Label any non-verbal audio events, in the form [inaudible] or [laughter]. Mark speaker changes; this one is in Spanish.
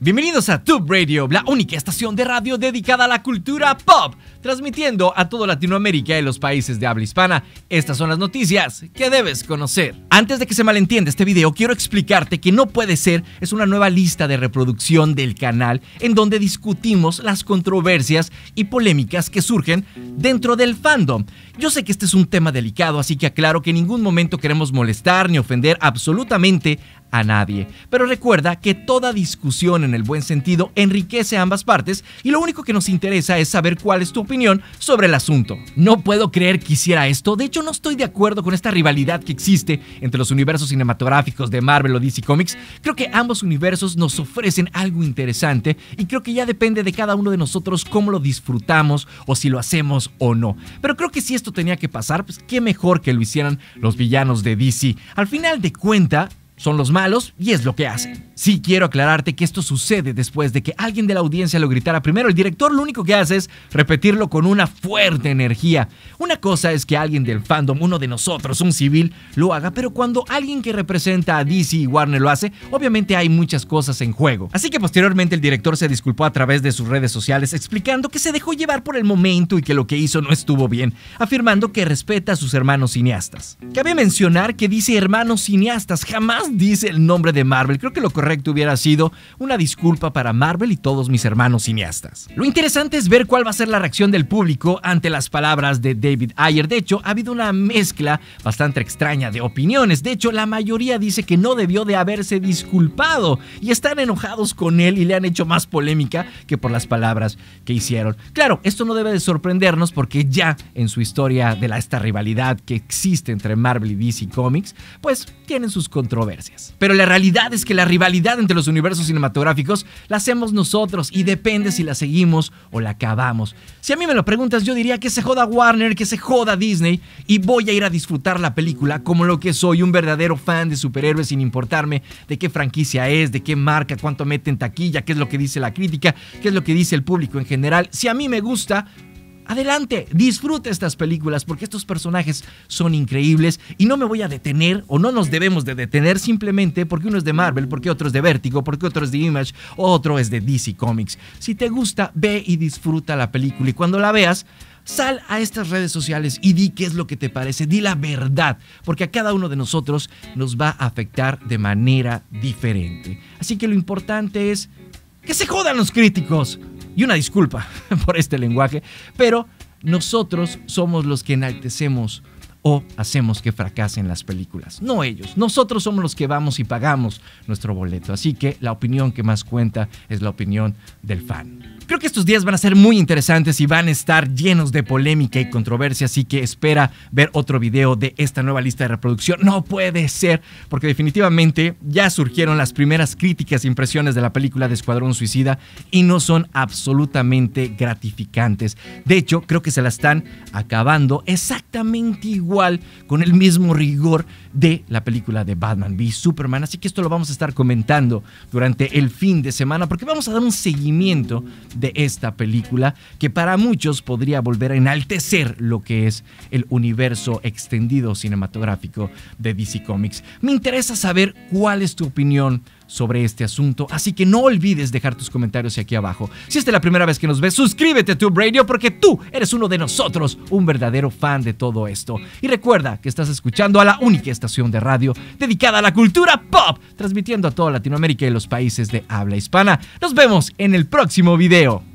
Speaker 1: Bienvenidos a Tube Radio, la única estación de radio dedicada a la cultura pop, transmitiendo a toda Latinoamérica y los países de habla hispana. Estas son las noticias que debes conocer. Antes de que se malentienda este video, quiero explicarte que No Puede Ser es una nueva lista de reproducción del canal en donde discutimos las controversias y polémicas que surgen dentro del fandom. Yo sé que este es un tema delicado, así que aclaro que en ningún momento queremos molestar ni ofender absolutamente a nadie. Pero recuerda que toda discusión en el buen sentido enriquece a ambas partes y lo único que nos interesa es saber cuál es tu opinión sobre el asunto. No puedo creer que hiciera esto, de hecho no estoy de acuerdo con esta rivalidad que existe entre los universos cinematográficos de Marvel o DC Comics. Creo que ambos universos nos ofrecen algo interesante y creo que ya depende de cada uno de nosotros cómo lo disfrutamos o si lo hacemos o no. Pero creo que si esto tenía que pasar, pues qué mejor que lo hicieran los villanos de DC. Al final de cuenta, son los malos y es lo que hacen. Sí quiero aclararte que esto sucede después de que alguien de la audiencia lo gritara primero. El director lo único que hace es repetirlo con una fuerte energía. Una cosa es que alguien del fandom, uno de nosotros, un civil, lo haga, pero cuando alguien que representa a DC y Warner lo hace, obviamente hay muchas cosas en juego. Así que posteriormente el director se disculpó a través de sus redes sociales explicando que se dejó llevar por el momento y que lo que hizo no estuvo bien, afirmando que respeta a sus hermanos cineastas. Cabe mencionar que dice hermanos cineastas, jamás dice el nombre de Marvel. Creo que lo correcto hubiera sido una disculpa para Marvel y todos mis hermanos cineastas. Lo interesante es ver cuál va a ser la reacción del público ante las palabras de David Ayer. De hecho, ha habido una mezcla bastante extraña de opiniones. De hecho, la mayoría dice que no debió de haberse disculpado y están enojados con él y le han hecho más polémica que por las palabras que hicieron. Claro, esto no debe de sorprendernos porque ya en su historia de la, esta rivalidad que existe entre Marvel y DC Comics, pues tienen sus controversias. Pero la realidad es que la rivalidad entre los universos cinematográficos la hacemos nosotros y depende si la seguimos o la acabamos. Si a mí me lo preguntas, yo diría que se joda Warner, que se joda Disney y voy a ir a disfrutar la película como lo que soy, un verdadero fan de superhéroes sin importarme de qué franquicia es, de qué marca, cuánto mete en taquilla, qué es lo que dice la crítica, qué es lo que dice el público en general. Si a mí me gusta, adelante, disfruta estas películas porque estos personajes son increíbles y no me voy a detener o no nos debemos de detener simplemente porque uno es de Marvel, porque otro es de Vertigo, porque otro es de Image, otro es de DC Comics. Si te gusta, ve y disfruta la película y cuando la veas, Sal a estas redes sociales y di qué es lo que te parece, di la verdad, porque a cada uno de nosotros nos va a afectar de manera diferente. Así que lo importante es que se jodan los críticos. Y una disculpa [laughs] por este lenguaje, pero nosotros somos los que enaltecemos hacemos que fracasen las películas. No ellos. Nosotros somos los que vamos y pagamos nuestro boleto. Así que la opinión que más cuenta es la opinión del fan. Creo que estos días van a ser muy interesantes y van a estar llenos de polémica y controversia, así que espera ver otro video de esta nueva lista de reproducción. No puede ser, porque definitivamente ya surgieron las primeras críticas e impresiones de la película de Escuadrón Suicida y no son absolutamente gratificantes. De hecho, creo que se la están acabando exactamente con el mismo rigor de la película de Batman v Superman. Así que esto lo vamos a estar comentando durante el fin de semana, porque vamos a dar un seguimiento de esta película que para muchos podría volver a enaltecer lo que es el universo extendido cinematográfico de DC Comics. Me interesa saber cuál es tu opinión sobre este asunto, así que no olvides dejar tus comentarios aquí abajo. Si esta es la primera vez que nos ves, suscríbete a Tube Radio porque tú eres uno de nosotros, un verdadero fan de todo esto. Y recuerda que estás escuchando a la única estación de radio dedicada a la cultura pop, transmitiendo a toda Latinoamérica y los países de habla hispana. Nos vemos en el próximo video.